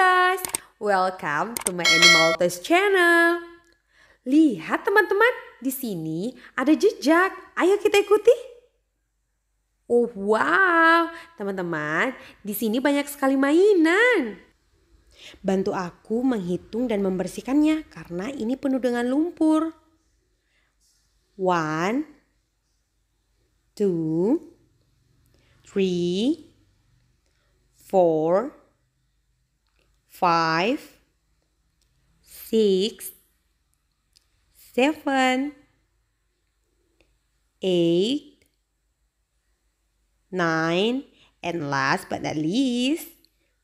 guys, welcome to my Animal Test channel. Lihat teman-teman, di sini ada jejak. Ayo kita ikuti. Oh wow, teman-teman, di sini banyak sekali mainan. Bantu aku menghitung dan membersihkannya karena ini penuh dengan lumpur. One, two, three, four, five, six, seven, eight, nine, and last but not least,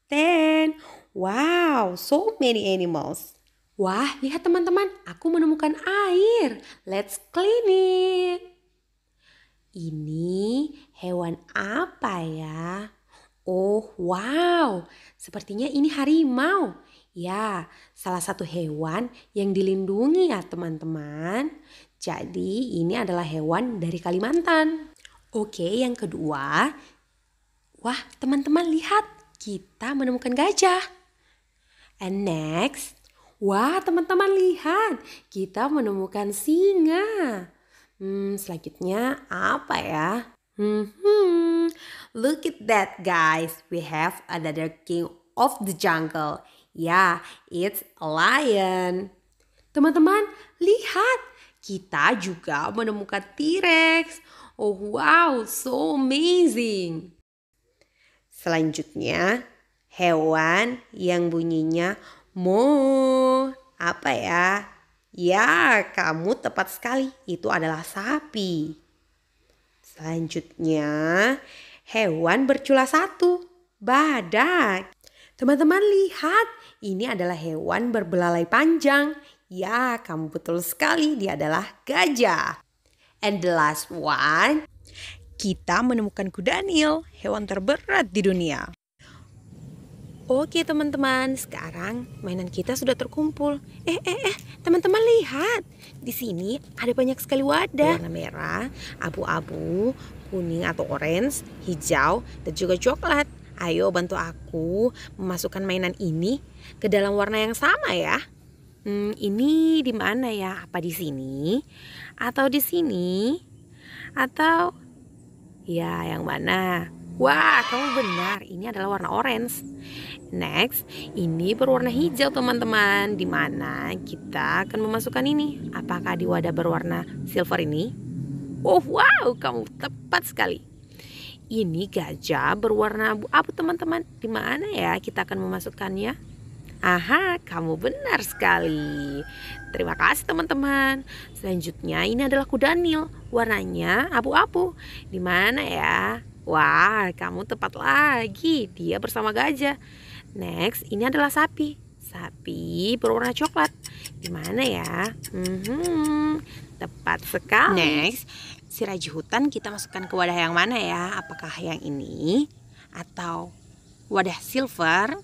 ten. Wow, so many animals. Wah, lihat teman-teman, aku menemukan air. Let's clean it. Ini hewan apa ya? Oh, wow. Sepertinya ini harimau. Ya, salah satu hewan yang dilindungi ya teman-teman. Jadi ini adalah hewan dari Kalimantan. Oke, yang kedua. Wah, teman-teman lihat. Kita menemukan gajah. And next. Wah, teman-teman lihat. Kita menemukan singa. Hmm, selanjutnya apa ya? Hmm, look at that guys. We have another king of the jungle. Yeah, it's a lion. Teman-teman, lihat. Kita juga menemukan T-Rex. Oh wow, so amazing. Selanjutnya, hewan yang bunyinya mo. Apa ya? Ya, kamu tepat sekali. Itu adalah sapi. Selanjutnya, hewan bercula satu, badak. Teman-teman lihat, ini adalah hewan berbelalai panjang. Ya, kamu betul sekali, dia adalah gajah. And the last one, kita menemukan kuda nil, hewan terberat di dunia. Oke teman-teman, sekarang mainan kita sudah terkumpul. Eh eh eh, teman-teman lihat. Di sini ada banyak sekali wadah. Warna merah, abu-abu, kuning atau orange, hijau, dan juga coklat. Ayo bantu aku memasukkan mainan ini ke dalam warna yang sama ya. Hmm, ini di mana ya? Apa di sini? Atau di sini? Atau ya yang mana? Wah, kamu benar. Ini adalah warna orange. Next, ini berwarna hijau teman-teman. Di mana kita akan memasukkan ini? Apakah di wadah berwarna silver ini? Oh wow, kamu tepat sekali. Ini gajah berwarna abu-abu teman-teman. Di mana ya kita akan memasukkannya? Aha, kamu benar sekali. Terima kasih teman-teman. Selanjutnya ini adalah kuda nil. Warnanya abu-abu. Di mana ya? Wah, kamu tepat lagi. Dia bersama gajah. Next, ini adalah sapi. Sapi berwarna coklat. Di mana ya? Hmm, tepat sekali. Next, si raji hutan kita masukkan ke wadah yang mana ya? Apakah yang ini atau wadah silver?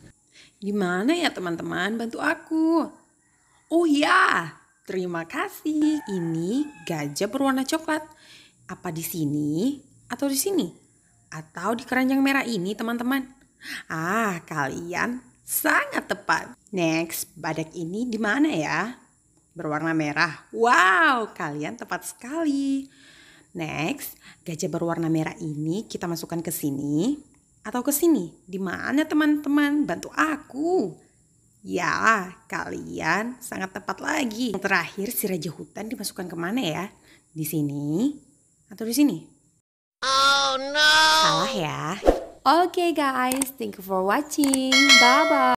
Gimana ya teman-teman? Bantu aku. Oh ya, terima kasih. Ini gajah berwarna coklat. Apa di sini atau di sini? Atau di keranjang merah ini teman-teman? Ah, kalian sangat tepat. Next, badak ini di mana ya? Berwarna merah. Wow, kalian tepat sekali. Next, gajah berwarna merah ini kita masukkan ke sini atau ke sini. Di mana teman-teman? Bantu aku. Ya, kalian sangat tepat lagi. Yang terakhir, si raja hutan dimasukkan ke mana ya? Di sini atau di sini? Oh no. Salah ya. Oke okay guys, thank you for watching. Bye bye.